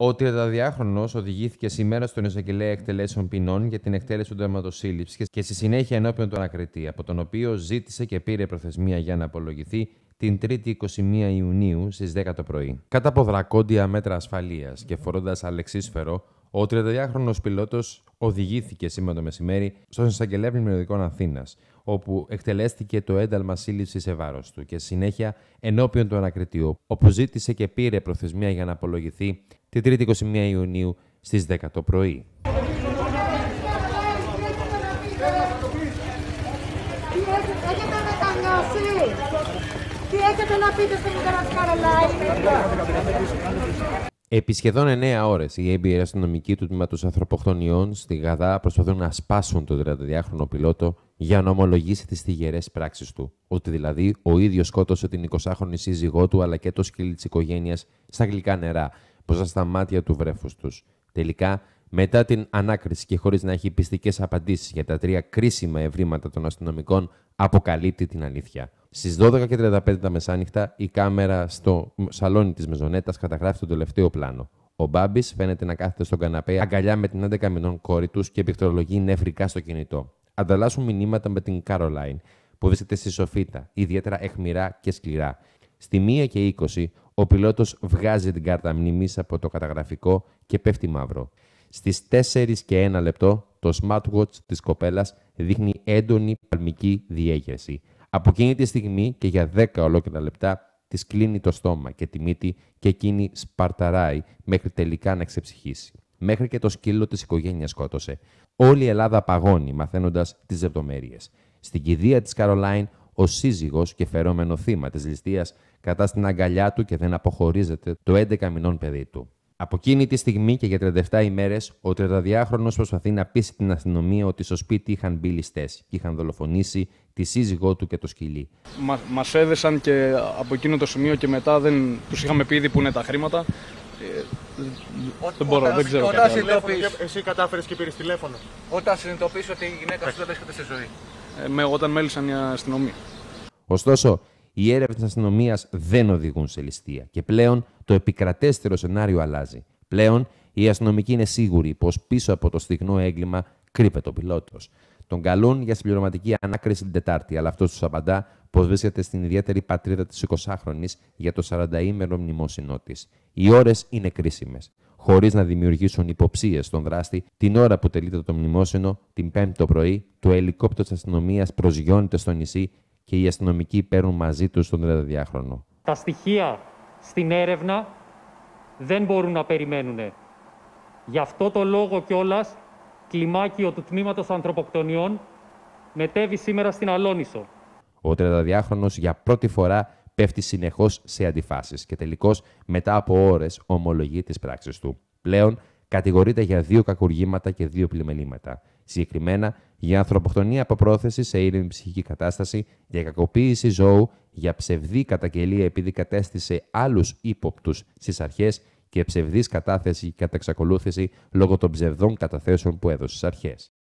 Ο 32χρονο οδηγήθηκε σήμερα στον εισαγγελέα εκτελέσεων ποινών για την εκτέλεση του τερματοσύλληψης και στη συνέχεια ενώπιον του ανακριτή, από τον οποίο ζήτησε και πήρε προθεσμία για να απολογηθεί την 3η 21 Ιουνίου στις 10 το πρωί. Κατά από δρακόντια μέτρα ασφαλείας και φορώντας αλεξίσφαιρο, ο 32χρονο πιλότος οδηγήθηκε σήμερα το μεσημέρι στον εισαγγελέα πλημμυριωδικών Αθήνας, όπου εκτελέστηκε το ένταλμα σύλληψης σε βάρος του και συνέχεια ενώπιον του ανακριτήου, όπου ζήτησε και πήρε προθεσμία για να απολογηθεί την 3η 21 Ιουνίου στις 10 το πρωί. Τι έχετε να πείτε στην μητέρα Επί σχεδόν 9 ώρες, οι έμπειροι αστυνομικοί του τμήματος ανθρωποκτονιών στη Γαδά προσπαθούν να σπάσουν τον 32χρονο πιλότο για να ομολογήσει τις θυγερέ πράξεις του. Ότι δηλαδή ο ίδιος σκότωσε την 20χρονη σύζυγό του αλλά και το σκύλι της οικογένειας στα γλυκά νερά, μπροστά στα μάτια του βρέφους τους. Τελικά, μετά την ανάκριση και χωρίς να έχει πιστικές απαντήσεις για τα τρία κρίσιμα ευρήματα των αστυνομικών, αποκαλύπτει την αλήθεια. Στις 12.35 τα μεσάνυχτα, η κάμερα στο σαλόνι της Μεζονέτας καταγράφει το τελευταίο πλάνο. Ο Μπάμπης φαίνεται να κάθεται στον καναπέ αγκαλιά με την 11 μηνών κόρη τους και επιχτρολογεί νευρικά στο κινητό. Ανταλλάσσουν μηνύματα με την Κάρολάιν, που βρίσκεται στη σοφίτα, ιδιαίτερα εχμηρά και σκληρά. Στη 1 και 20, ο πιλότος βγάζει την κάρτα μνημή από το καταγραφικό και πέφτει μαύρο. Στις 4 και 1 λεπτό, το smartwatch της κοπέλας δείχνει έντονη παλμική διέγερση. Από εκείνη τη στιγμή και για 10 ολόκληρα λεπτά της κλείνει το στόμα και τη μύτη και εκείνη σπαρταράει μέχρι τελικά να ξεψυχήσει. Μέχρι και το σκύλο της οικογένειας σκότωσε. Όλη η Ελλάδα παγώνει μαθαίνοντας τις λεπτομέρειες. Στην κηδεία της Καρολάιν, ο σύζυγος και φερόμενο θύμα της ληστείας κατά στην αγκαλιά του και δεν αποχωρίζεται το 11 μηνών παιδί του. Από εκείνη τη στιγμή και για 37 ημέρες, ο 32χρονο προσπαθεί να πείσει την αστυνομία ότι στο σπίτι είχαν μπει ληστές και είχαν δολοφονήσει τη σύζυγό του και το σκυλί. Μα μας έδεσαν και από εκείνο το σημείο και μετά δεν τους είχαμε πει ήδη που είναι τα χρήματα. Ε, δεν μπορώ, δεν ξέρω. Όταν Εσύ κατάφερες και πήρες τηλέφωνο. Όταν συνειδητοποιήσει ότι η γυναίκα σου δεν βρίσκεται σε ζωή. Ε, με, όταν μέλησαν η αστυνομία. Ωστόσο, οι έρευνες τη αστυνομίας δεν οδηγούν σε ληστεία και πλέον το επικρατέστερο σενάριο αλλάζει. Πλέον οι αστυνομικοί είναι σίγουροι πως πίσω από το στιγνό έγκλημα κρύβεται ο πιλότος. Τον καλούν για συμπληρωματική ανάκριση την Τετάρτη, αλλά αυτός τους απαντά πως βρίσκεται στην ιδιαίτερη πατρίδα της 20χρονη για το 40ήμερο μνημόσυνό της. Οι ώρες είναι κρίσιμες. Χωρίς να δημιουργήσουν υποψίες στον δράστη, την ώρα που τελείται το μνημόσυνο, την 5η το πρωί, το ελικόπτερο της αστυνομίας προσγειώνεται στο νησί και οι αστυνομικοί παίρνουν μαζί τους τον 32χρονο. Τα στοιχεία στην έρευνα δεν μπορούν να περιμένουν. Γι' αυτό το λόγο κιόλας κλιμάκιο του τμήματος ανθρωποκτονιών μετέβη σήμερα στην Αλόνισο. Ο 32χρονο για πρώτη φορά πέφτει συνεχώς σε αντιφάσεις και τελικώς μετά από ώρες ομολογεί τις πράξεις του. Πλέον κατηγορείται για δύο κακουργήματα και δύο πλημελήματα. Συγκεκριμένα για ανθρωποκτονία από πρόθεση σε ήρεμη ψυχική κατάσταση, για κακοποίηση ζώου, για ψευδή καταγγελία επειδή κατέστησε άλλους ύποπτους στις αρχές και ψευδής κατάθεση κατά εξακολούθηση λόγω των ψευδών καταθέσεων που έδωσε στις αρχές.